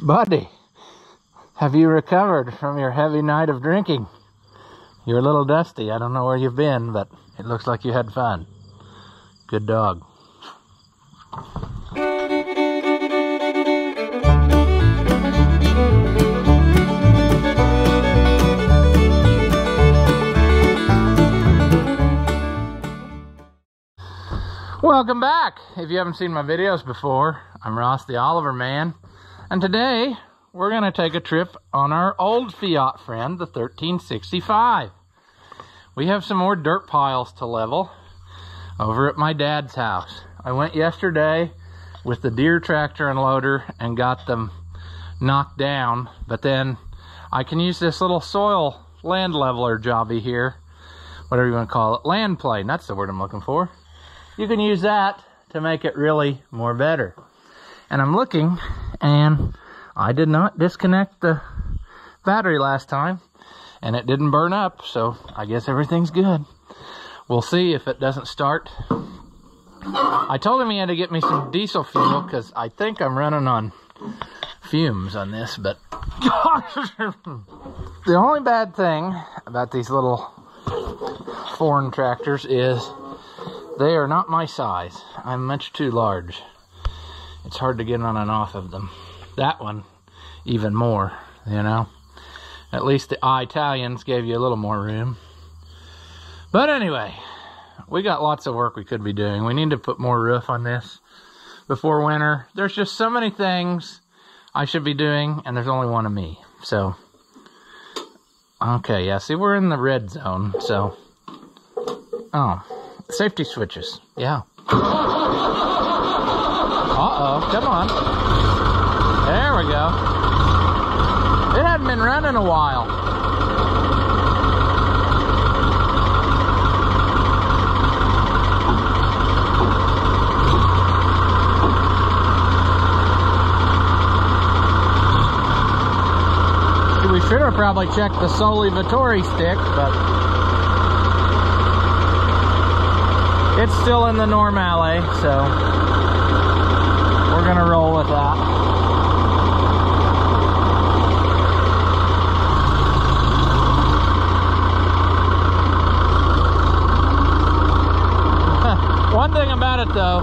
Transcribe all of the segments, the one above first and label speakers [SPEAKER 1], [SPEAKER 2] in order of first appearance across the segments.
[SPEAKER 1] Buddy, have you recovered from your heavy night of drinking? You're a little dusty. I don't know where you've been, but it looks like you had fun. Good dog. Welcome back. If you haven't seen my videos before, I'm Ross the Oliver Man. And today, we're going to take a trip on our old Fiat friend, the 1365. We have some more dirt piles to level over at my dad's house. I went yesterday with the Deere tractor and loader and got them knocked down, but then I can use this little soil land leveler jobby here, whatever you want to call it, land plane, that's the word I'm looking for you can use that to make it really more better. And I'm looking and I did not disconnect the battery last time and it didn't burn up. So I guess everything's good. We'll see if it doesn't start. I told him he had to get me some diesel fuel because I think I'm running on fumes on this, but the only bad thing about these little foreign tractors is they are not my size. I'm much too large. It's hard to get on and off of them. That one, even more, you know. At least the Italians gave you a little more room. But anyway, we got lots of work we could be doing. We need to put more roof on this before winter. There's just so many things I should be doing, and there's only one of me. So, okay, yeah, see, we're in the red zone, so, oh. Safety switches. Yeah. Uh-oh. Come on. There we go. It hadn't been running a while. We should have probably checked the Soli Vittori stick, but It's still in the normale, so we're gonna roll with that. one thing about it though,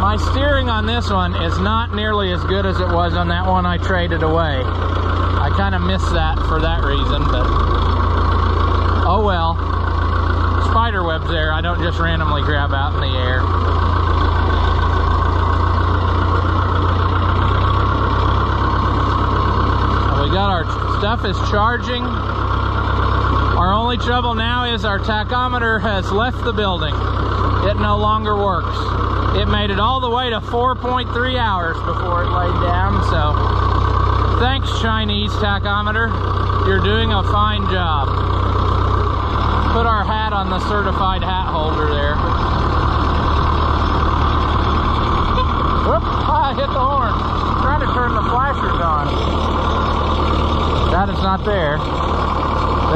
[SPEAKER 1] my steering on this one is not nearly as good as it was on that one I traded away. I kind of miss that for that reason, but oh well spider webs there. I don't just randomly grab out in the air. We got our stuff is charging. Our only trouble now is our tachometer has left the building. It no longer works. It made it all the way to 4.3 hours before it laid down, so thanks Chinese tachometer. You're doing a fine job put our hat on the certified hat holder there. Whoop, I hit the horn. Trying to turn the flashers on. That is not there.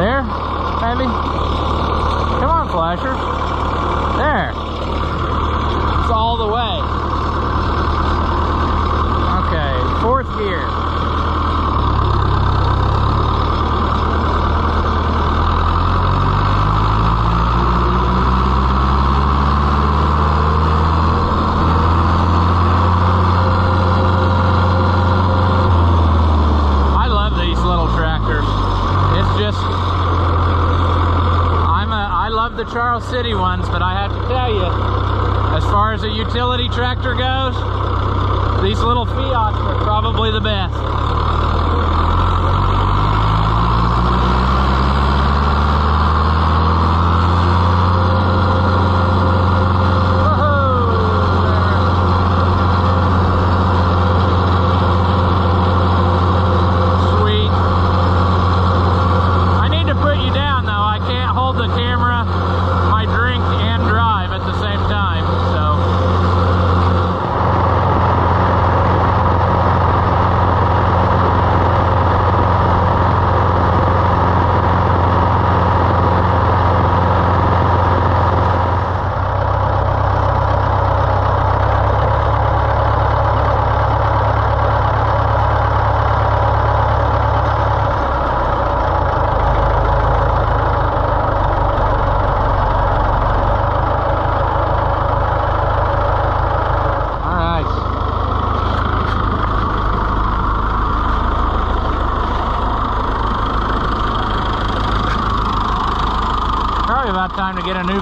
[SPEAKER 1] There, maybe? Come on, flasher. There. It's all the way. Okay, fourth gear. Charles City ones, but I have to tell you, as far as a utility tractor goes, these little Fiats are probably the best.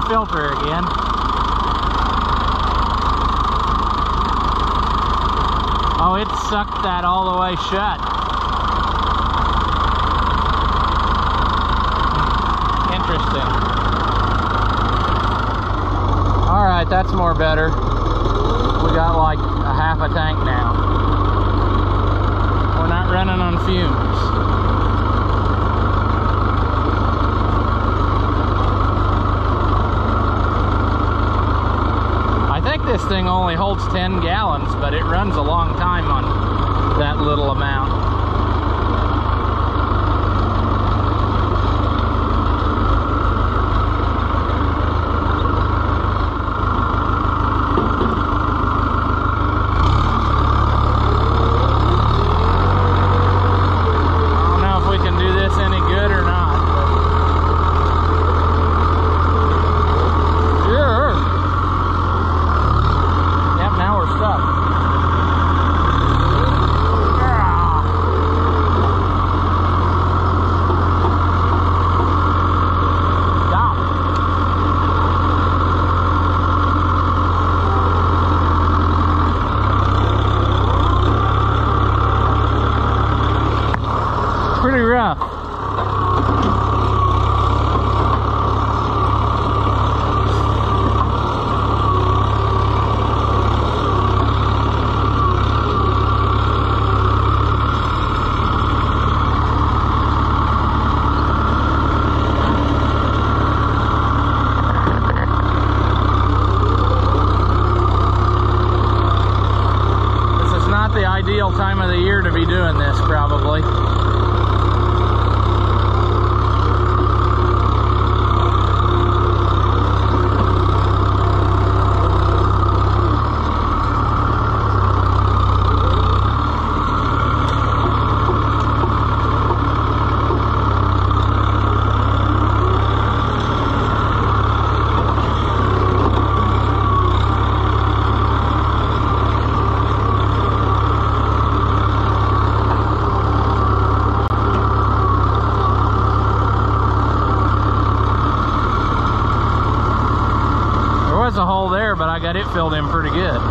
[SPEAKER 1] Filter again. Oh, it sucked that all the way shut. Interesting. All right, that's more better. We got like a half a tank now. We're not running on fumes. I think this thing only holds 10 gallons, but it runs a long time on that little amount. I don't know if we can do this any good or not. But... Sure. Yep, now we're stuck. Stop. Pretty rough. This is not the ideal time of the year to be doing this, probably. There was a hole there, but I got it filled in pretty good.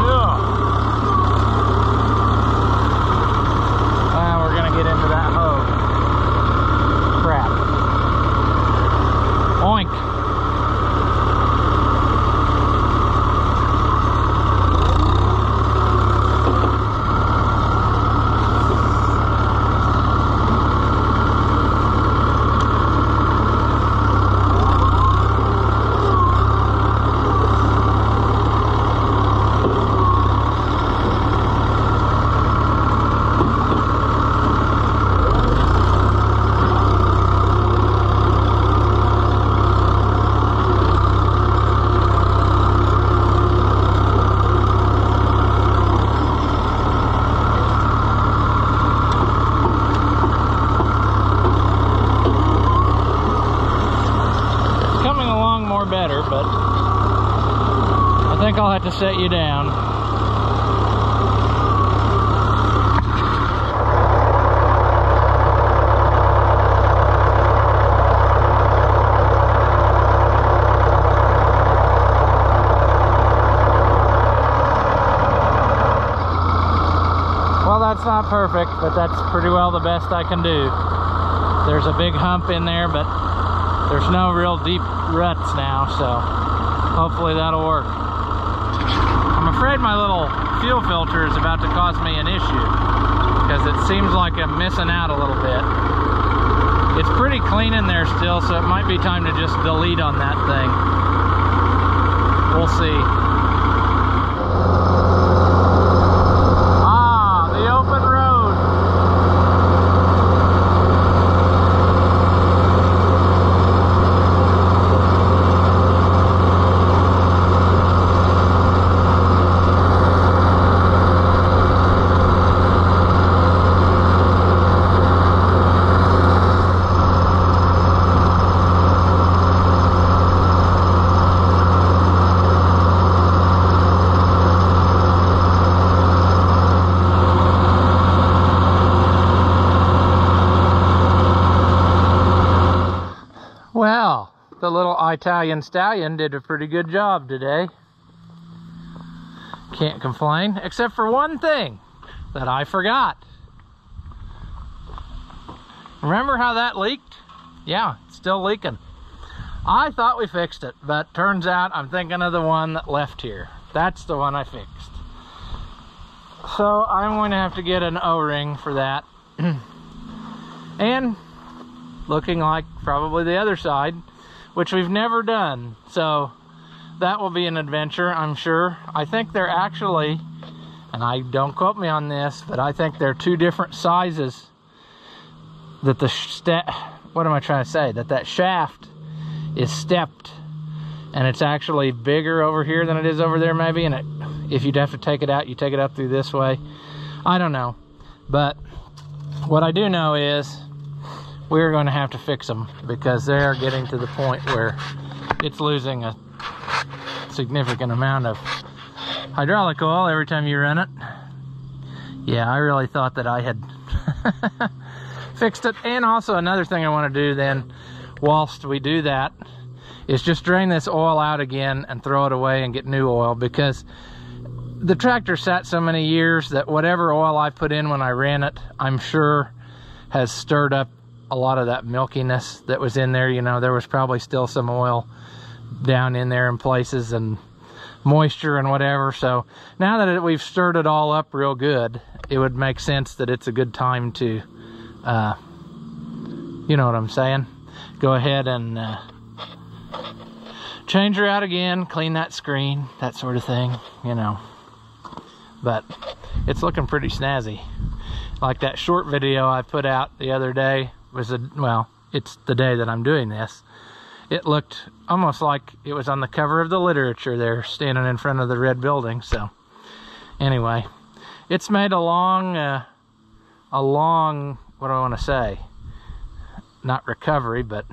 [SPEAKER 1] Yeah. Ah, we're gonna get into that hole. Crap. Oink. It's coming along more better, but I think I'll have to set you down. Well, that's not perfect, but that's pretty well the best I can do. There's a big hump in there, but there's no real deep ruts now, so hopefully that'll work. I'm afraid my little fuel filter is about to cause me an issue because it seems like I'm missing out a little bit. It's pretty clean in there still, so it might be time to just delete on that thing. We'll see. Ah, Italian Stallion did a pretty good job today. Can't complain, except for one thing that I forgot. Remember how that leaked? Yeah, it's still leaking. I thought we fixed it, but turns out I'm thinking of the one that left here. That's the one I fixed. So I'm going to have to get an O-ring for that. and looking like probably the other side, which we've never done. So that will be an adventure, I'm sure. I think they're actually, and I don't quote me on this, but I think they're two different sizes that the step, what am I trying to say? That that shaft is stepped and it's actually bigger over here than it is over there maybe and it, if you'd have to take it out you take it up through this way I don't know but what I do know is we're going to have to fix them because they're getting to the point where it's losing a significant amount of hydraulic oil every time you run it. Yeah I really thought that I had fixed it. And also another thing I want to do then whilst we do that is just drain this oil out again and throw it away and get new oil because the tractor sat so many years that whatever oil I put in when I ran it, I'm sure has stirred up a lot of that milkiness that was in there. You know, there was probably still some oil down in there in places and moisture and whatever. So now that it, we've stirred it all up real good, it would make sense that it's a good time to, uh, you know what I'm saying? go ahead and uh, change her out again, clean that screen, that sort of thing, you know. But it's looking pretty snazzy. Like that short video I put out the other day was a, well, it's the day that I'm doing this. It looked almost like it was on the cover of the literature there, standing in front of the red building. So anyway, it's made a long, uh, a long, what do I want to say? not recovery, but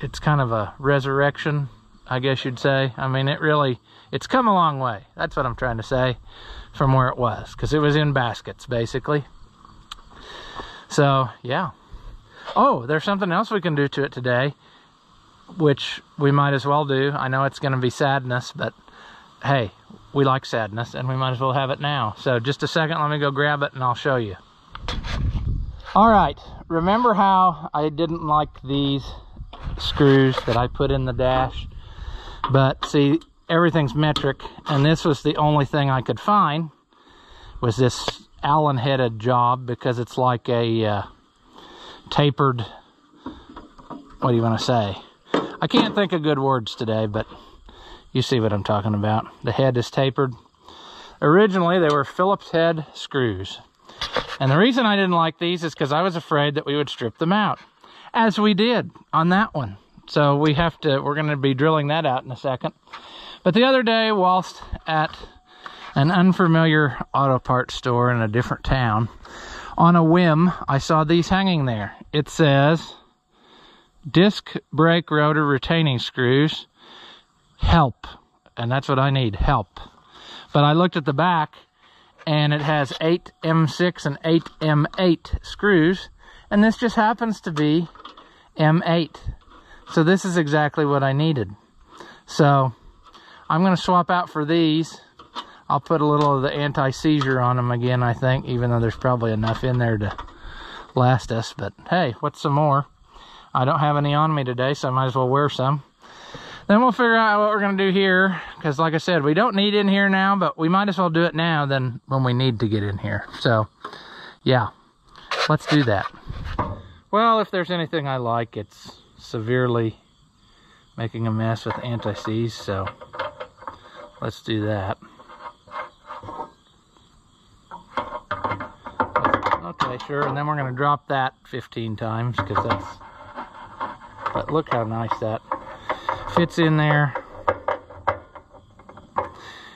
[SPEAKER 1] it's kind of a resurrection, I guess you'd say. I mean, it really, it's come a long way. That's what I'm trying to say from where it was, because it was in baskets, basically. So, yeah. Oh, there's something else we can do to it today, which we might as well do. I know it's going to be sadness, but hey, we like sadness, and we might as well have it now. So just a second, let me go grab it, and I'll show you. All right, remember how I didn't like these screws that I put in the dash? But see, everything's metric, and this was the only thing I could find was this Allen-headed job because it's like a uh, tapered, what do you want to say? I can't think of good words today, but you see what I'm talking about. The head is tapered. Originally, they were Phillips head screws. And the reason I didn't like these is because I was afraid that we would strip them out, as we did on that one. So we have to, we're going to be drilling that out in a second. But the other day, whilst at an unfamiliar auto parts store in a different town, on a whim, I saw these hanging there. It says, disc brake rotor retaining screws, help. And that's what I need, help. But I looked at the back and it has 8 M6 and 8 M8 screws and this just happens to be M8 so this is exactly what I needed so I'm going to swap out for these I'll put a little of the anti-seizure on them again I think even though there's probably enough in there to last us but hey what's some more I don't have any on me today so I might as well wear some then we'll figure out what we're going to do here. Because like I said, we don't need in here now, but we might as well do it now than when we need to get in here. So, yeah, let's do that. Well, if there's anything I like, it's severely making a mess with anti-seize. So, let's do that. Sure. And then we're going to drop that 15 times because that's... But look how nice that fits in there.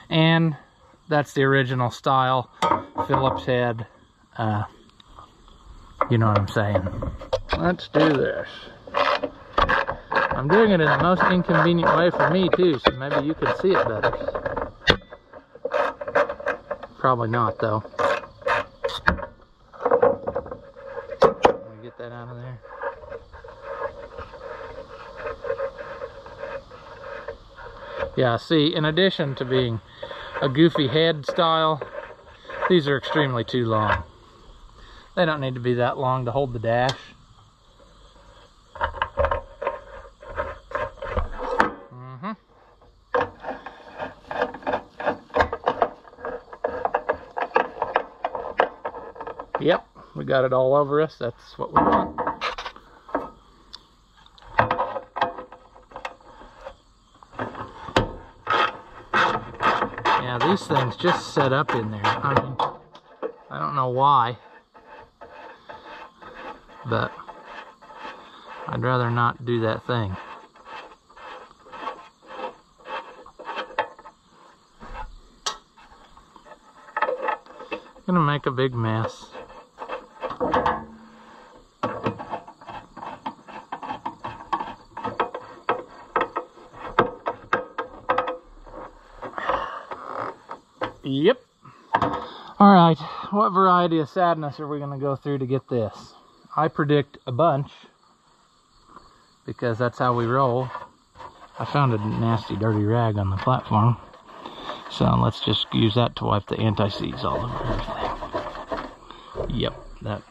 [SPEAKER 1] And that's the original style Phillips head. Uh, you know what I'm saying. Let's do this. I'm doing it in the most inconvenient way for me too, so maybe you can see it better. Probably not though. Let me get that out of there. Yeah, see, in addition to being a goofy head style, these are extremely too long. They don't need to be that long to hold the dash. Mm-hmm. Yep, we got it all over us. That's what we want. Things just set up in there. I mean, I don't know why, but I'd rather not do that thing. Gonna make a big mess. Yep. All right, what variety of sadness are we going to go through to get this? I predict a bunch because that's how we roll. I found a nasty dirty rag on the platform. So let's just use that to wipe the anti-seize all over everything. Yep, that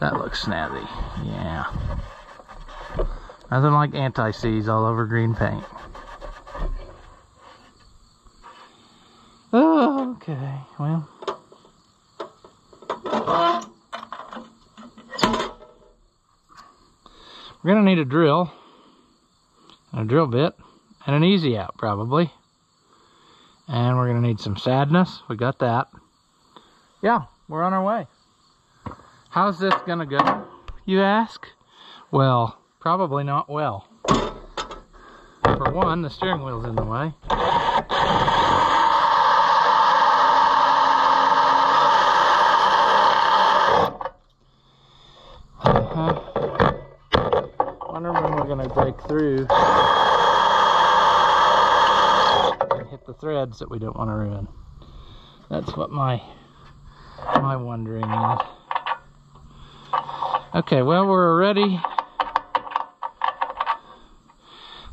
[SPEAKER 1] that looks snazzy. Yeah. Nothing like anti-seize all over green paint. Oh, okay. Well. We're gonna need a drill, a drill bit, and an easy out probably. And we're gonna need some sadness. We got that. Yeah, we're on our way. How's this gonna go, you ask? Well, probably not well. For one, the steering wheel's in the way. We're gonna break through and hit the threads that we don't want to ruin. That's what my my wondering is. Okay, well we're ready.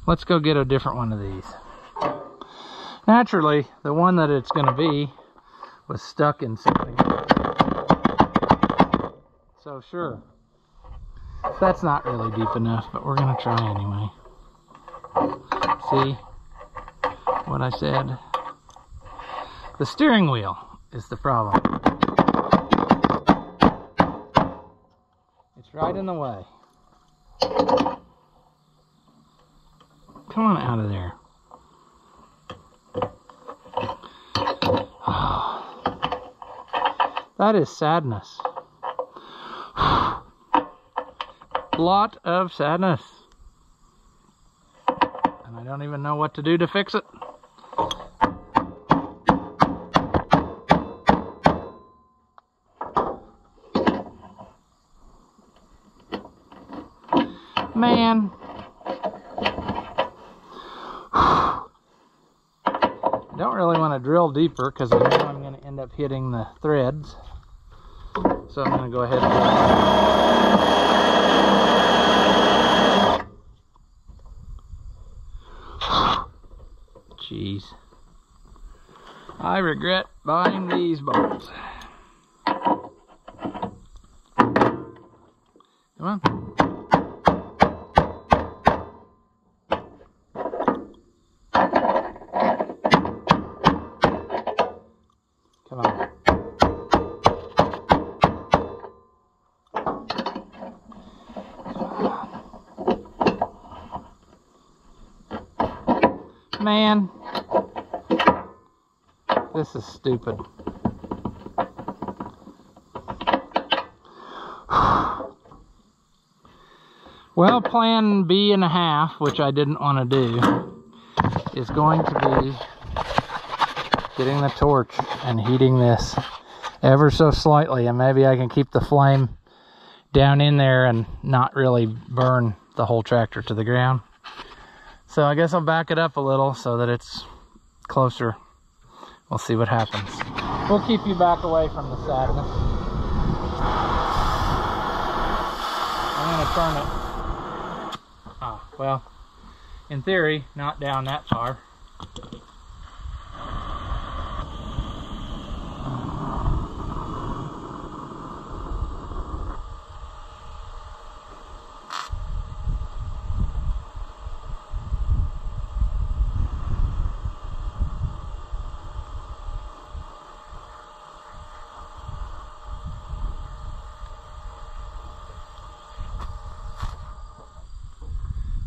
[SPEAKER 1] Let's go get a different one of these. Naturally, the one that it's going to be was stuck in something. So sure, that's not really deep enough, but we're going to try anyway. See what I said? The steering wheel is the problem. It's right in the way. Come on out of there. That is sadness. Lot of sadness. And I don't even know what to do to fix it. Man. Don't really want to drill deeper because I know I'm going to end up hitting the threads. So I'm going to go ahead and... Jeez. I regret buying these bolts. Come on. Come on. Man. This is stupid. Well, plan B and a half, which I didn't want to do, is going to be getting the torch and heating this ever so slightly and maybe I can keep the flame down in there and not really burn the whole tractor to the ground. So I guess I'll back it up a little so that it's closer. We'll see what happens. We'll keep you back away from the sadness. I'm gonna turn it. Oh, well, in theory, not down that far.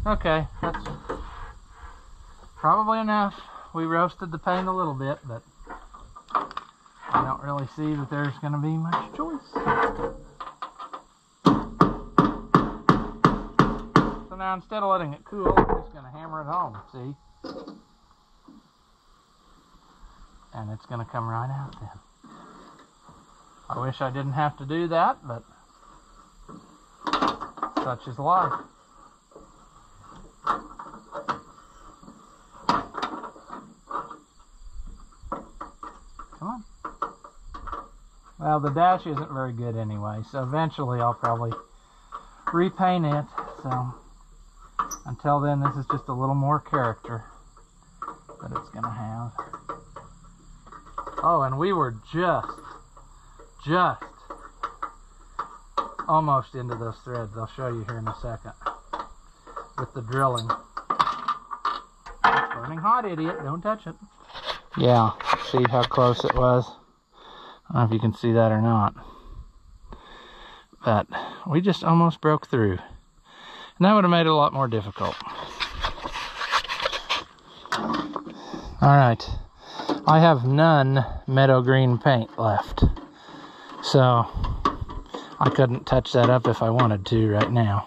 [SPEAKER 1] Okay, that's probably enough. We roasted the paint a little bit, but I don't really see that there's going to be much choice. So now instead of letting it cool, I'm just going to hammer it home, see? And it's going to come right out then. I wish I didn't have to do that, but such is life. The dash isn't very good anyway, so eventually I'll probably repaint it. So until then, this is just a little more character that it's going to have. Oh, and we were just, just almost into those threads. I'll show you here in a second with the drilling. It's burning hot, idiot. Don't touch it. Yeah, see how close it was? I don't know if you can see that or not. But we just almost broke through. And that would have made it a lot more difficult. Alright. I have none meadow green paint left. So, I couldn't touch that up if I wanted to right now.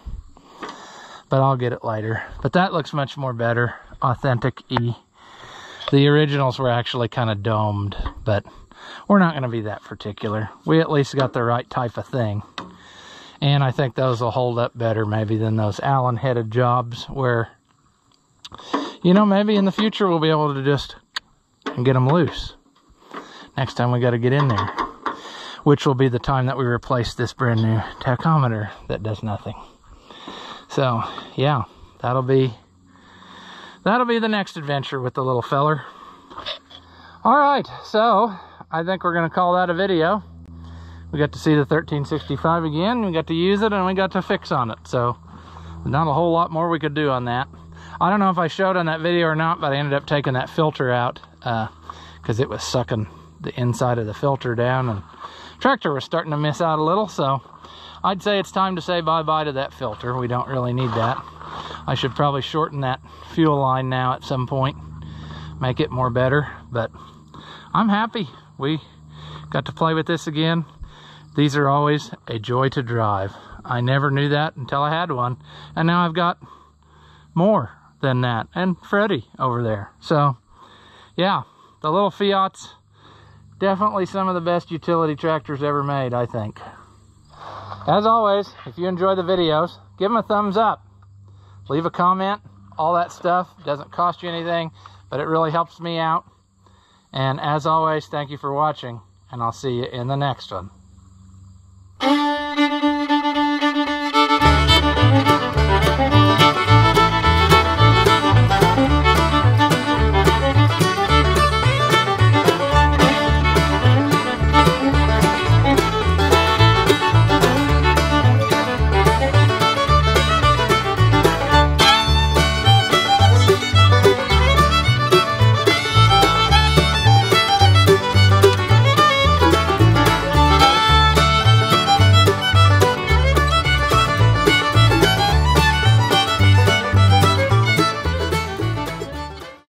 [SPEAKER 1] But I'll get it later. But that looks much more better. Authentic E. The originals were actually kind of domed, but we're not going to be that particular. We at least got the right type of thing. And I think those will hold up better maybe than those Allen-headed jobs where, you know, maybe in the future we'll be able to just get them loose. Next time we got to get in there, which will be the time that we replace this brand new tachometer that does nothing. So, yeah, that'll be that'll be the next adventure with the little feller. All right, so I think we're gonna call that a video. We got to see the 1365 again, we got to use it, and we got to fix on it. So not a whole lot more we could do on that. I don't know if I showed on that video or not, but I ended up taking that filter out because uh, it was sucking the inside of the filter down and tractor was starting to miss out a little. So I'd say it's time to say bye-bye to that filter. We don't really need that. I should probably shorten that fuel line now at some point, make it more better, but I'm happy. We got to play with this again. These are always a joy to drive. I never knew that until I had one, and now I've got more than that, and Freddie over there. So, yeah, the little Fiat's definitely some of the best utility tractors ever made, I think. As always, if you enjoy the videos, give them a thumbs up leave a comment. All that stuff doesn't cost you anything, but it really helps me out. And as always, thank you for watching, and I'll see you in the next one.